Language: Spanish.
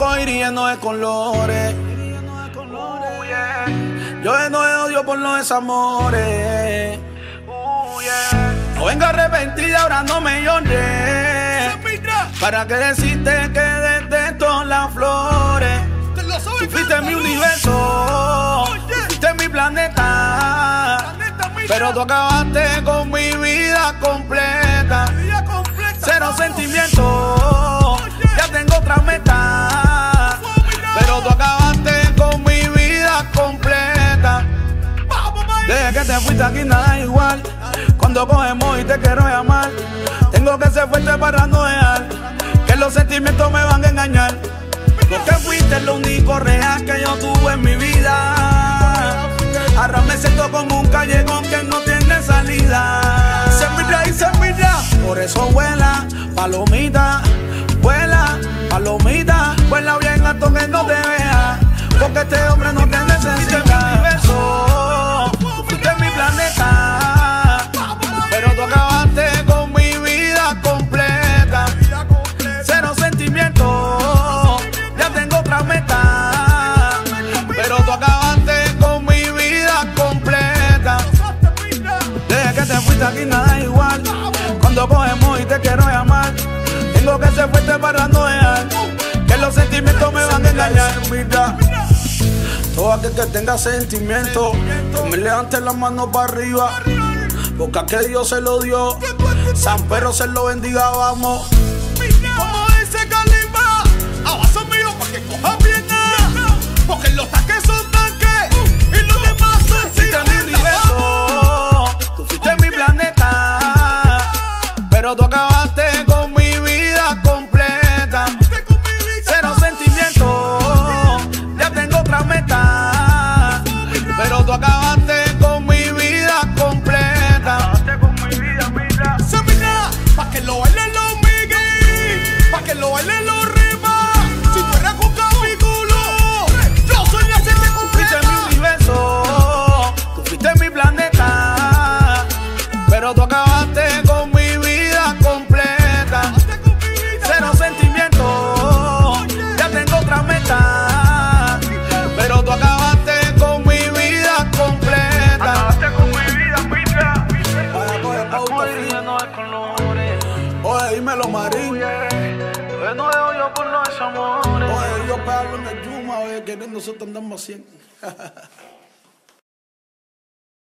arcoíris lleno de colores. Yo lleno de odio por los desamores. No venga arrepentida, ahora no me llores. ¿Para qué decirte que detesto las flores? Tú fuiste mi universo, tú fuiste mi planeta. Pero tú acabaste con mi vida Que te fuiste aquí nada igual. Cuando cogemos y te quiero llamar, tengo que ser fuerte para no dejar que los sentimientos me van a engañar. Porque fuiste lo único real que yo tuve en mi vida. Ahora me siento como un callejón que no tiene salida. Se mira y se mira, por eso vuela, palomita, Aquí nada igual. Cuando cogemos y te quiero llamar, tengo que ser fuerte para no dejar que los sentimientos me van a engañar. Mira, todo aquel que tenga sentimientos, que me levante las manos para arriba. Porque a que Dios se lo dio, San Pedro se lo bendiga, vamos. Pero tú acabaste con mi vida completa. Cero sentimientos, ya tengo otra meta, pero tú acabaste con mi vida completa. Se mira, pa' que lo bailen los Miguel, pa' que lo bailen los Oye, dímelo, Marín. Oye, yo pegarlo en el Yuma, oye, que nosotros andamos 100.